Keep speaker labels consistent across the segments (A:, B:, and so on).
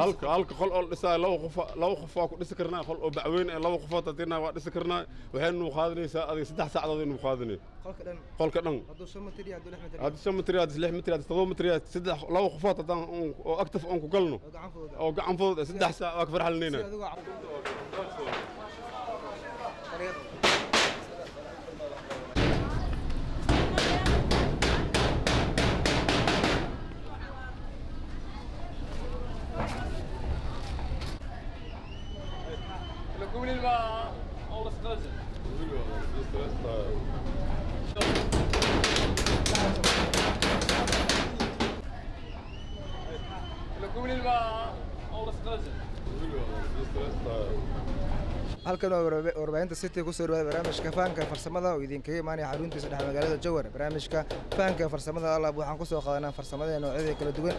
A: halka halka qol oo la dhisaayo laba qof laba qof waa ku dhisi karnaa. Qol oo bacweyn ee laba qofood hadina waa dhisi karnaa. Waxaynu qaadanaysaa adiga saddex saacadood aynu qaadanay
B: qolka dhan?
A: Qolka dhan.
B: Hadduu shan mitir iyo hadduu lix mitir
A: haddii shan mitir haddii lix mitir haddii todoba haddii saddex laba qofood haddaan oo active oon ku galno.
B: Oo gacan fudud.
A: Oo saddex saac waa ka farxalinayna
B: halkan waa warba- warbaahinta city ku soo dhawaada barnaamijka fahanka farsamada. Oo idinkaga imaanaya xaruntiisa dhexe magaalada jowhar barnaamijka fahanka farsamada. Alaab waxaan ku soo qaadanaa farsamada noocyada kala duwan.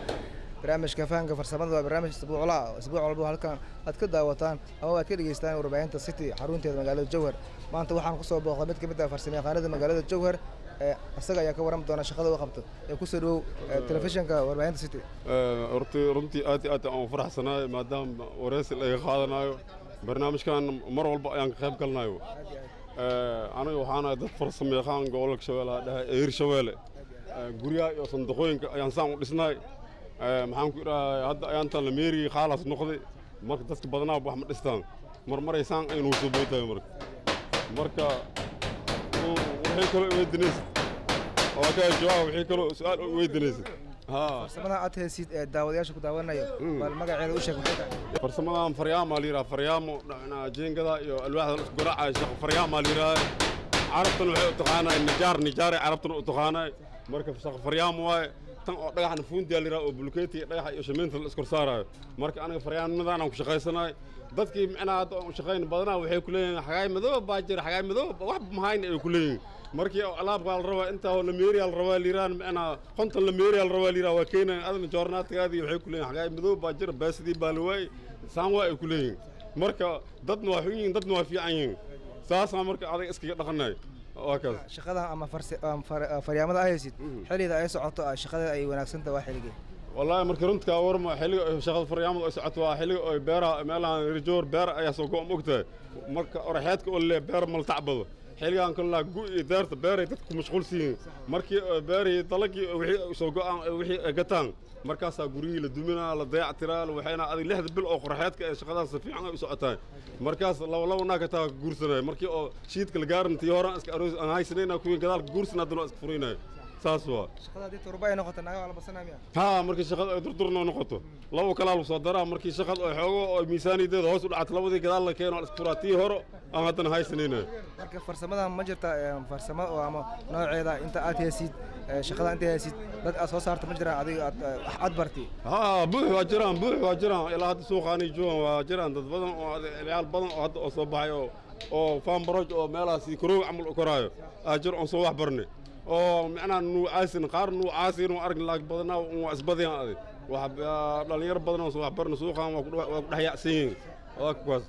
B: Barnaamijka fahanka farsamada waa barnaamij isbuucla isbuuc walba halkan aad ka daawataan ama aad ka dhegeystaan warbaahinta city xarunteeda magaalada jowhar maanta waxaan ku soo booqday mid ka mid ah farsamayaqaanada magaalada jowhar ee isaga ayaa ka warrami doona shaqada uu qabto ee ku soo dhawow telefishinka warbaahinta city.
A: runtii aad iyo aad aan faraxsanahay maadaama wareysi laga qaadanayo barnaamijkan mar walba ayaan ka qayb galnayo aniga waxaana dad farsamo yaqaan gobolka shabeellaha dhexe ee hirshabeelle Eh, guryaha iyo sanduuqooyinka ayaan saan u dhisnay. Eh, maxaan ku idhahay hadda ayaantan la meeriyey khaalaas noqday. Marka dadka badnaa wax ma dhistaan. Marmaray saan soo boytahay marka. Marka wixii kaloo iweydiinaysid waa ka jawaab wixii kaloo su'aal oo iweydiinaysid haa
B: farsamada aad haysid ee daawadayaasha ku daawanayo bal magaceeda u sheeg
A: farsamadan faryaama la yidhaha faryaamo jeengada iyo alwaaxda la isku garaacaya shaqo faryaama la yidhaha carabtan waxay u taqaanaa nijaar nijaaray carabtan u taqaanaa marka shaqo faryaamo waaye tan oo dhagaxna fuundiya la yidhaha oo bulkeeti dhagaxa iyo shamiinta la iskor saarayo. Marka aniga faryaamnimadaan aan ku shaqaysanahay dadkii micnaha hadda aan shaqayn badanaa waxay ku leeyihiin xagaay madoob baa jira xagaay madoob wax mahayn ay ku leeyihiin markii alaabkaa la rabaa intaa oo la rabaa liiraan micnaha konton la meeriyaa la rabaa liiraa waa keenayan adana joornaadkaadii waxay ku leeyihiin xagaay madoob baa jira baasidii baa la waayey saan waa ay ku leeyihiin marka dadna waa xun yihiin dadna waa fiican yihiin. Saasaa marka adag iskaga dhaqanay. Waa kaas.
B: Shaqada ama faryaamada ay haysid xilliga ay socoto shaqada ay wanaagsantahay waa xilligee
A: wallaahi markii runtka warma xilliga shaqada faryaamada ay socoto waa xilliga ay beeraha meelahan rijoor beer ayaa soo go-am ogtahay? Marka oraxeedka oo le beer maltacbado xilligan iyo deerta beeray dadku ku mashquulsan yihiin markii ay beerihii dalagii wixii soo go'aan wixii ay gataan. Markaasaa guryihii la duminaa la dayactiraa waxayna adig lixda bil oo qoraxeedka ee shaqadaas si fiican ay u socotahay markaas laba laba naag ka taa guursanaya markii oo shiidka la gaarin tii hore aan iska aroos aan haysanayna kuwii gadaalka guursan haddana iska furinayo saas waa.
B: Shaqada turba ay noqoto naga waa la basanaa miya?
A: Haa markii shaqada ay durdurnoo noqoto. Laba kalaa lagu soo daraa markii shaqada ay xoogo oo miisaaniyadeeda hoos u dhacato labadii gadaal la keeno waa la iska furaa tii hore aan haddana haysanayna
B: marka farsamada ma jirta ee, farsamo oo ama nooceeda inta aad haysid ee, shaqada inta haysid dad aad soo saarta ma jiraan adiga aad ee, wax aad barti?
A: Haa buux waa jiraan buux waa jiraan. Ilaa hadda suuqaanay joogan waa jiraan dad badan oo ciyaal badan oo hadda oo soo baxay oo oo faambaroj oo meelahaas koroow camal u koraayo aa jir oon soo wax barne oo micnaha nuu caasin qaar nuu caasin oo aragn laag badanaa waa isbadiyaan adig wax aa, dhalinyaro badan oo suuqaan waa ku dhex- waa kuwaas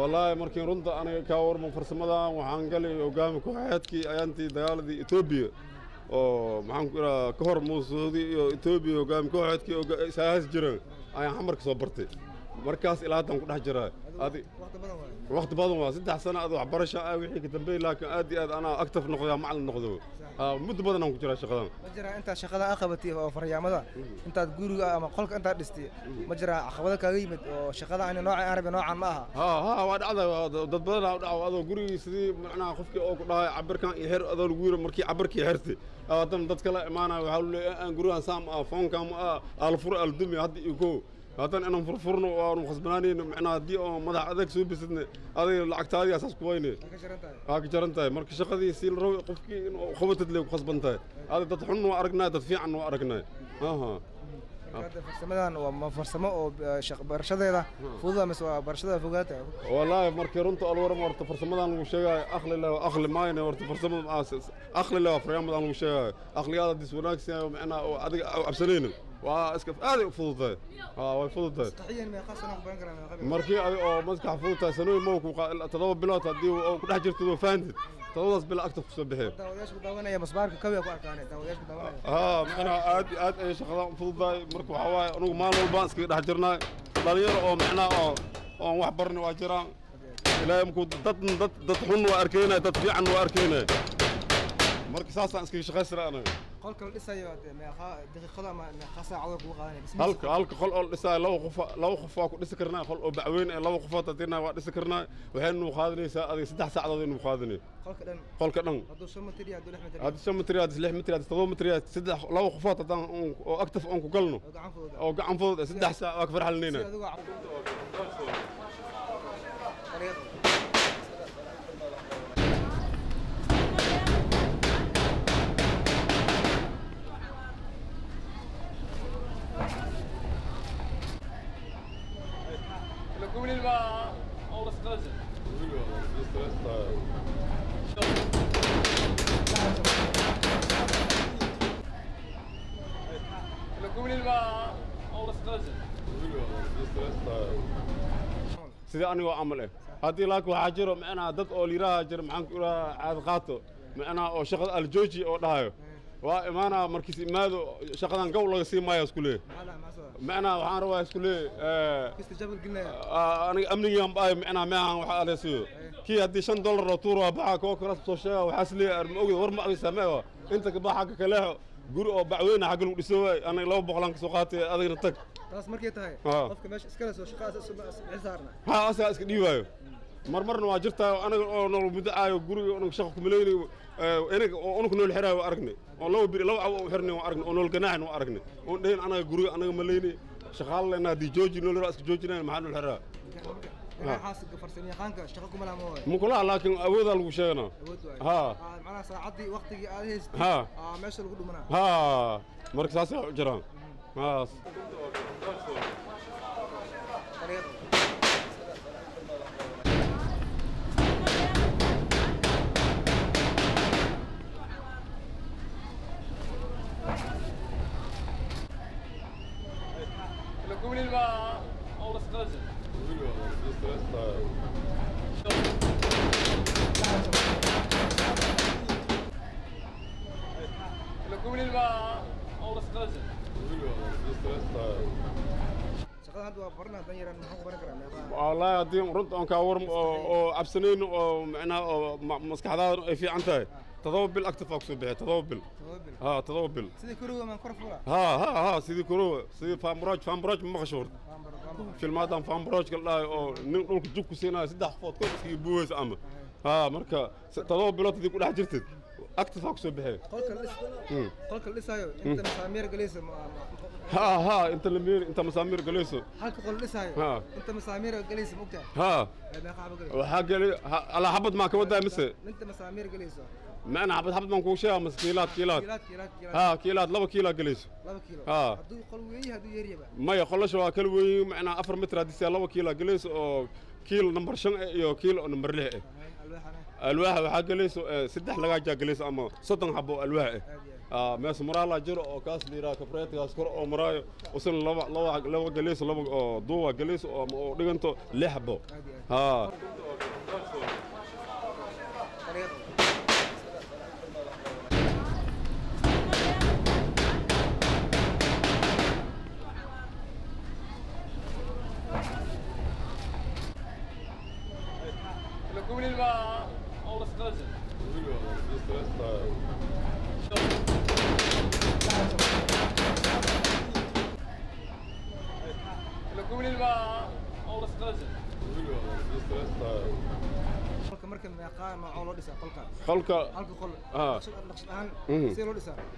A: wallaahi markii runta aniga kaa warmo farsamadan waxaan galay hogaami ku-xeedkii ayaantii dagaaladii etoobiya oo maxaan ku idhaha ka hor muusuudi iyo etoobiya hogaami ku-xeedkii jiraan ayaan xamarka soo bartay markaas ilaa haddan ku dhex jiraa
B: wakhti badan
A: waa saddex sano ad waxbarasha ah wixii ka dambeey laakiin aad iyo aad anaa actaf noqda macallin noqdo ah, muddo badan aan ku jiraa shaqadan.
B: Ma jiraa intaad shaqadan a qabatay oo faryaamada? Mhm. Intaad guriga ama qolka intaad dhistay mhm. ma jiraa caqabado kaaga yimid oo shaqada ani nooca aan rabay noocan ma aha?
A: Ha ha waa dhacda dad badanaa dhaco adoo gurigii sidii macnaha qofkii oo ku dhahay cabirkan iyo xer adoo lagu yiro markii cabirkii xertay haddana dad kala imaanaya waxaa lu leeyahay aan gurigaan saam ah foonkaam ah alfur aldumi hadda iyo koo haddana inaan furfurno oo aanu khasbanaanayno macnaa haddii oo madax adeeg soo bisadne adiga lacagtaadii asaas ku wayne.
B: Ka jaran tahay
A: aa ka jaran tahay marka shaqadii sii la rabo qofkii in qabatad lee ku khasban tahay. Ada dad xun waa aragnaa dad fiican waa aragnaa. Aha
B: farsamadan waa farsamo oo eh, barashadeeda. Hmm. Fududa mise waa barashada fogaata
A: wallaahi markii runta alwar horta farsamadan lagu sheegaayo. Aqli leh aqli maayn horta farsamada aqli leh faryaamad aan lagu sheegaayo. Aqligaada diswanaagsan macnaa oo adiga cabsanayna waa iska aaday fududahay. Aa way fududahay. Markii adiga oo maskax fududahay sanooyin mawku todoba bilood haddii ku dhex jirtid waa fahandid todobadaas bila agta bixi
B: ku daawanaya
A: haa macnaa aad iyo aad ay shaqada u fududahay marka waxaa waaye anugu maalin walbaan iskaga dhex jirnaa dhalinyaro oo macnaa oo oon wax barni waa jiraan ilaahay markuu dad dad dad xun waa arkaynaya dad fiican waa arkaynaya marka saasaan iskaga shaqaysana anaga
B: qolka la dhisayo daqiiqada ama meeqa saacadoo kugu qaadanaya
A: halka halka qol oo dhisaa laba qof laba qof waa ku dhisi karnaa. Qol oo bacweyn ee laba qofood hadina waa dhisi karnaa. Waxaynu qaadanaysaa adiga saddex saacadood aynu qaadanay
B: qolka dhan.
A: Qolka dhan.
B: Hadduu shan mitir iyo hadduu lix mitir
A: hadda shan mitir hadda lix mitir hadda todoba mitir hadda saddex laba qofood haddaan oo active oon ku galno.
B: Oo gacan fudud.
A: Oo gacan fudud saddex saac waa ka farxalinayna
B: Julil va all
C: the stress. Julil va all the stress. Julil
A: va all the stress. Julil va all the stress. sida anigoo camal eh haddii laakiin waxaa jiro micnaha dad oo liiraha jira maxaan ku idhaha caad qaato micnaha oo shaqada aljooji oo dhahayo waa imaanaa markiis imaado shaqadan gow laga sii maayo isku
B: soo
A: macnaa waxaan rabaa isku
B: gelinaya
A: aniga amnigiian baayo macnaa meehan waxa alesiyo kii haddii shan dollar oo tuur waa baxa koo kalas soo sheega waxaas leeyahay ma ogid war ma agaysaa meewa inta ka baxa xagga kaleexo guri oo bacweyne xagga lagu dhiso waay aniga laba boqolaan ka soo qaatay adigna tag
B: taas markay tahay
A: Ah.
B: qofka meesha iskale soo saarna
A: haa asagaa iska dhiibaayo marmarna waa jirtaa anaga oo nolol mudacaayo guriga onaga shaqa kumalaynayo inaga oo unuka nool xiraayo waa aragnay oo laba biri laba cawo xirnay waa aragnay oo nool ganaaxin waa aragnay oon dhahin anaga guriga anaga malaynay shaqaala lena haddii jooji nool yaraa iska joojinayn maxaa nool xiraa
B: ganaaxaas farsamayaqaanka shaqo kuma laha ma
A: laakiin awoodaa lagu sheeganaa.
B: Awood waayo
A: haa.
B: Ah, macnaha
A: wallaahi haddii runta oon kaa war oo cabsanayn oo micnaha oo maskaxdaada ay fiican tahay. Toddoba bil active aa ku soo bixiya toddoba bil. Ha toddoba bil.
B: Ha
A: ha ha sidii kurowa sidii faambaroj faambaroj ma maqasho horta.
B: Filmaadan faambarojka la dhahay
A: oo nin dhulka jug ku siinayo saddex qofood kood iskaga buuhaysa ama. Ha marka toddoba bilood haddii ku dhex jirtid agtiisa waa ku soo baxeen
B: qolka la dhisaayo hm. hm. inta masaamiir galayso
A: ha ha inta lamiir inta masaamiir galayso
B: halka qol dhisaayo
A: ha.
B: inta masaamiir galayso mugta ha. Waxaa
A: galay ala xabad maa ka wadaa mise
B: inta masaamiir
A: galayso maana xabad xabad maan kugu sheegaa mas
B: kiilaad kiilaad
A: ha kiilaad laba kiilaa galayso
B: laba kiilo
A: ha.
B: Hadduu qol weeye hadduu yeeryaba
A: maya qolasha waa kala weeye macnaa afar mitir haddii laba kiilaa galayso oo kiil nambar shan iyo e, kiil oo nambar lix e.
B: ah
A: alwaaxa waxaa gelayso eh, saddex lagaajaa gelayso ama soddon xabo oo alwaax eh. Ah, mees muraala jiro oo kaas yidhaha kabreetkaas kor oo maraayo usan laba laba laba gelayso laba oo duuba gelayso ama oo dhiganto lix xabo. Haa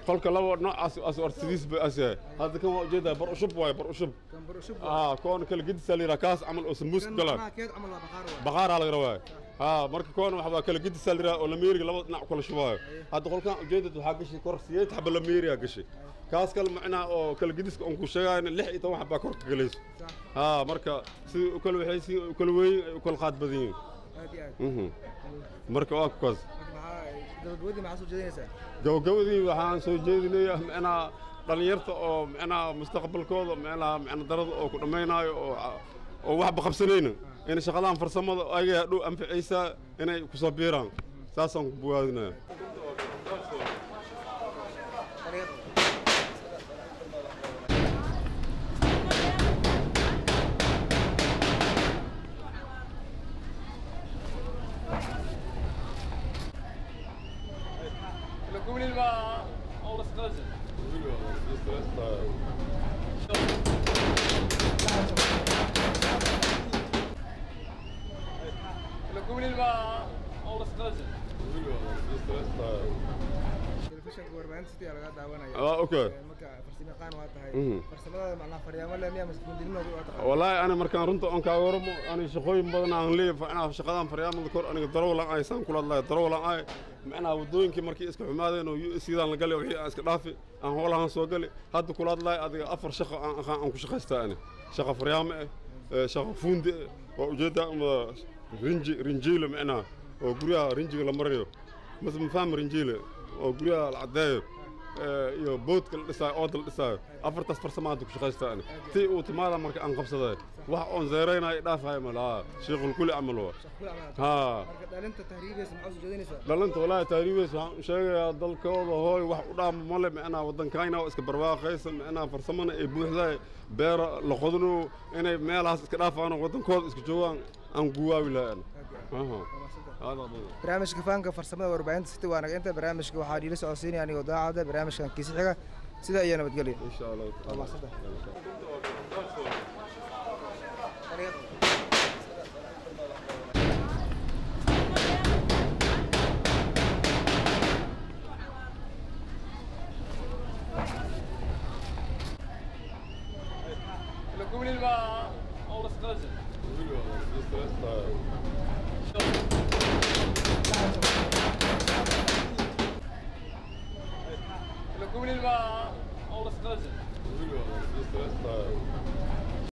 B: qolka
A: laba noocaas as ortadiis ba as yahay. Hadda kan waa u jeedaa bar ushub waaye bar ushub.
B: Kan barushub
A: aa koon kala gedisaa layidhaha kaas camal oo sambuus
B: kan
A: galaan
B: macnaha keed camal waa baqaar waa
A: baqaaraa laga rabaa. haa marka koon waxbaa kala gedisaa layidhaha oo lameeriga laba dhinac kala shubaayo. Hadda qolkan ujeedad waxaa gashay kor siyeed xaba lameeriyaa gashay. Kaas kale macnaha oo kala gediska on ku sheegaayo lix iyo toban xabaa korka galayso.
B: Sax
A: haa marka sidii u kala waxaysiin u kala weyn ay u kala qaad badan yihiin. Mhm. marka waa kukaas
B: gabagabadii
A: waxaan soo jeedinaya micnaha dhallinyarta oo micnaha mustaqbalkooda micnaha micna darada oo ku dhammaynaayo oo oo waxba qabsanayna in shaqadahan farsamada ayaga hadhow anficaysaa inay ku soo biiraan saasaan ku bogaadinaya
C: لكم الماء أو استرزل لكم
A: wallaahi ani markaan runta on kaa waramo ani shaqooyin badan aan leeyahay macnaha shaqadan faryaamada kor aniga darawlan ay saan kula hadlaya darawlan ay macnaha waddooyinkii markii iska xumaadeen oo sidaan la galay wixii aan iska dhaafi aan howlahan soo gali hadda kula hadlaya adiga afar shaqo aan aqaan aan ku shaqaystaa ani. Shaqa faryaamo ah ee, shaqa fuundi ah waa u jeedaa ama rinji rinjiile macnaha oo guryaha rinjiga la marayo mas ma fahmi rinjiile oo guryaha la caddeeyo ee, iyo boodka la dhisaayo ooda la dhisaayo afartaas farsamo hadda ku shaqaystaa ani. Ti uu timaada marka aan qabsaday wax oon zeeraynayo dhaafahay ma laha shiikhul kuli camal waa haa
B: dhalinta
A: walaahi taariibeys waxaan u sheegayaa dalkooda hooy wax u dhaama male micnaha waddankayna waa iska barwaaqaysa micnaha farsamana ay buuxdaay beera la qodno inay meelahaas iska dhaafaano waddankooda iska joogaan
B: barnaamijka faanka farsamada warbaahinta city waa naga inta barnaamijka waxaa dhiila socodsiinaya anigoo daacada barnaamijkan kiisi xiga sida iyo nabadgelyo